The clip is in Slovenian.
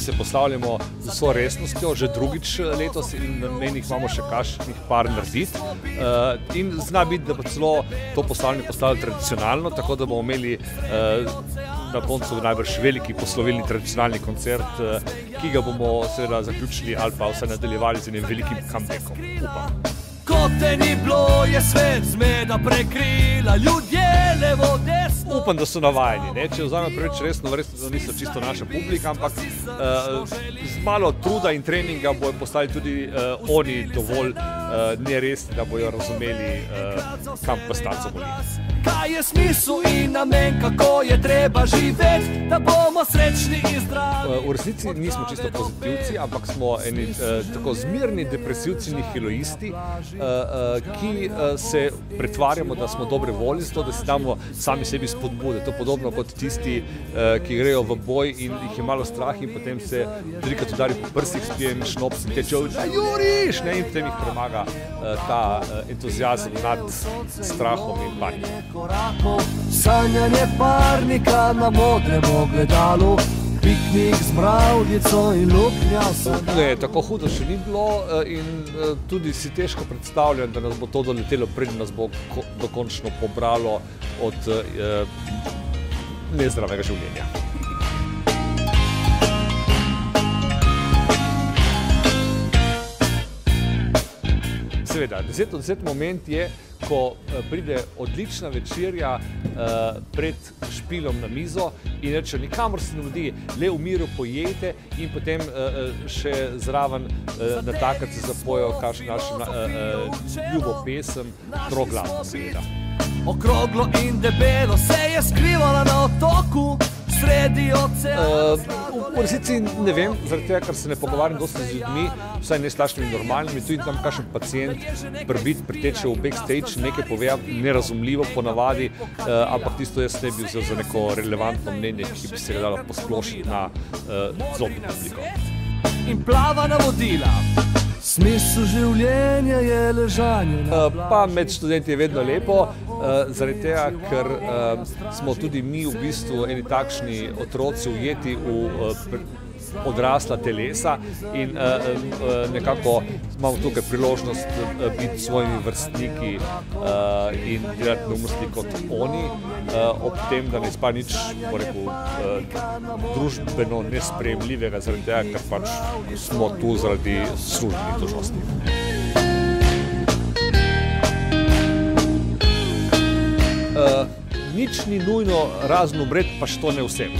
se poslavljamo z vso resnostjo, že drugič letos in na menih imamo še kakšnih par narediti. Uh, in zna biti, da bo celo to poslavljanje postalo tradicionalno, tako da bomo imeli uh, na koncu najbrž veliki poslovilni tradicionalni koncert, ki ga bomo seveda zaključili ali pa vse nadaljevali z enim velikim comebackom. Upam. Ko te ni bilo, je svet zmeda prekrila, ljudje levo, desno. Upam, da so navajeni. Ne? Če vzamem preveč resno, verjetno da niso čisto naša publika, ampak uh, z malo truda in treninga bojo postali tudi uh, oni dovolj uh, neresni, da bojo razumeli, uh, kam pa stanco boli. Kaj je smisel in namen, kako je treba živeti, da bomo srečni in zdravi? V resnici nismo čisto pozitivci, ampak smo eni uh, tako zmirni, depresivci, nihiloisti, uh, uh, ki uh, se pretvarjamo, da smo dobre volje, zato da si damo sami sebi spodbude. To je podobno kot tisti, uh, ki grejo v boj in jih je malo strah in potem se trikrat udari po prstih, spije en šnops in teče, da juriš, ne? in potem jih premaga uh, ta uh, entuzijazem nad strahom in panikom korakov, sanjanje parnika na modrem ogledalu, piknik z mravljico in luknja se. Ne, tako hudo še ni bilo eh, in eh, tudi si težko predstavljam, da nas bo to doletelo, preden nas bo dokončno pobralo od eh, nezdravega življenja. Seveda, deset od deset moment je, ko eh, pride odlična večerja uh, pred špilom na mizo in reče, nikamor se ne mudi, le v miru pojete in potem uh, še zraven uh, natakati zapojo uh, uh, ljubo pesem, troglavno seveda. Okroglo in debelo se je skrivala na otoku, sredi oceana. Uh, v resnici ne vem, zaradi tega, ker se ne pogovarjam dosti z ljudmi, vsaj ne s takšnimi normalnimi, tudi tam kakšen pacient prbit priteče v backstage, nekaj pove nerazumljivo ponavadi, uh, ampak tisto jaz ne bi vzel za neko relevantno mnenje, ki bi se ga dalo posplošiti na uh, celotno publiko. In plava navodila. Smisel življenja je ležanje. Uh, pa med študenti je vedno lepo, zaradi tega, ker uh, smo tudi mi v bistvu eni takšni otroci ujeti v uh, odrasla telesa in uh, uh, nekako imamo tukaj priložnost uh, biti s svojimi vrstniki uh, in delati neumnosti kot oni, uh, ob tem, da ne spa nič rekel, uh, družbeno nespremljivega, zaradi tega, ker pač smo tu zaradi službenih dožnosti. Nič ni nujno, razen umret, pa što ne vsem.